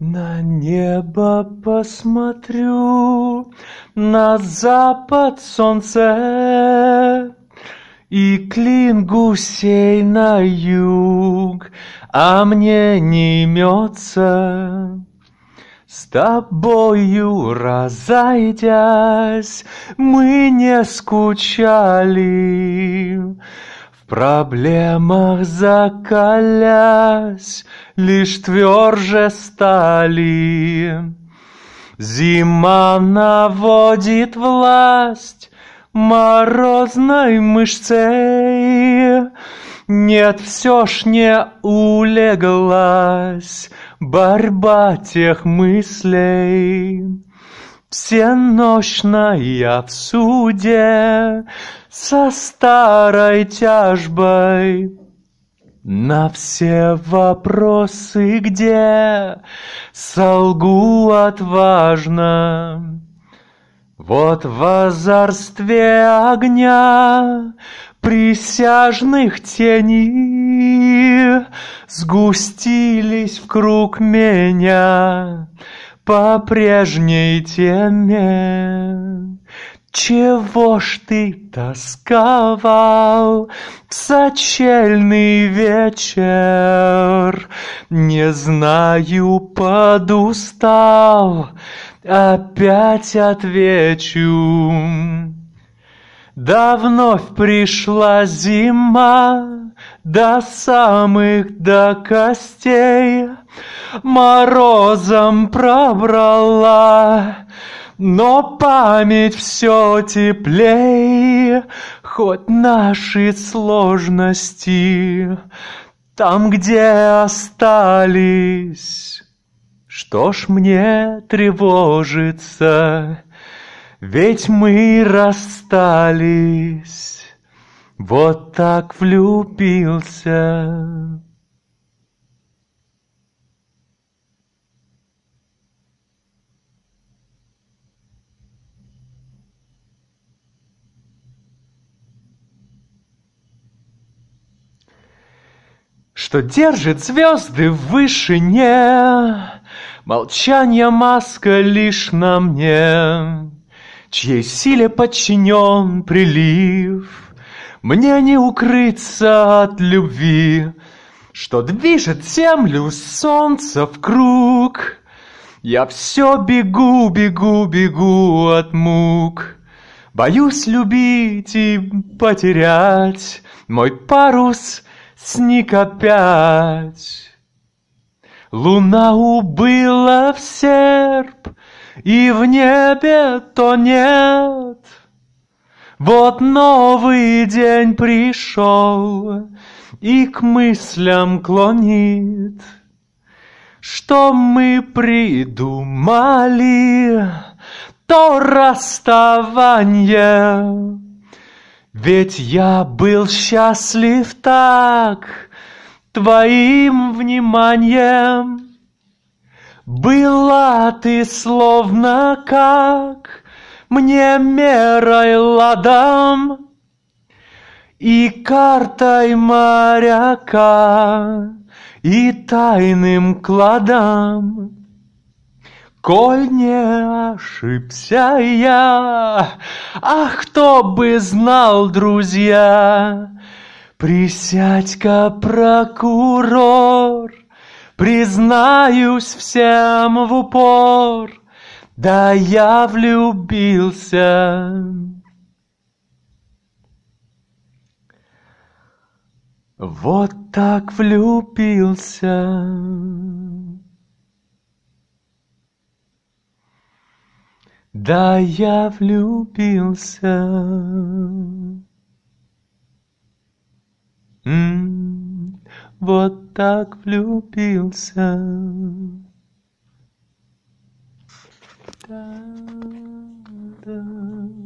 На небо посмотрю, на запад солнце, И клин гусей на юг, а мне не имется. С тобою разойдясь, мы не скучали, проблемах закалясь, лишь тверже стали. Зима наводит власть морозной мышцей, Нет, все ж не улеглась борьба тех мыслей. Всенощная в суде со старой тяжбой на все вопросы, где солгу отважно. Вот в озорстве огня присяжных теней Сгустились в круг меня по прежней теме. Чего ж ты тосковал в сочельный вечер? Не знаю, подустал, опять отвечу. Да вновь пришла зима, до самых до костей, Морозом пробрала, но память все теплей, Хоть наши сложности там, где остались. Что ж мне тревожиться, ведь мы расстались, Вот так влюбился. Что держит звезды в вышине, Молчание маска лишь на мне, Чьей силе подчинен прилив. Мне не укрыться от любви, Что движет землю солнца в круг. Я все бегу, бегу, бегу от мук. Боюсь любить и потерять Мой парус — сник опять. Луна убыла в серп, и в небе то нет. Вот новый день пришел и к мыслям клонит, Что мы придумали, то расставание. Ведь я был счастлив так твоим вниманием. Была ты словно как мне мерой ладом И картой моряка, и тайным кладом. Коль не ошибся я, ах, кто бы знал, друзья, Присядь-ка, прокурор, признаюсь всем в упор, Да я влюбился. Вот так влюбился. Да, я влюбился. М-м, вот так влюбился. Да, да.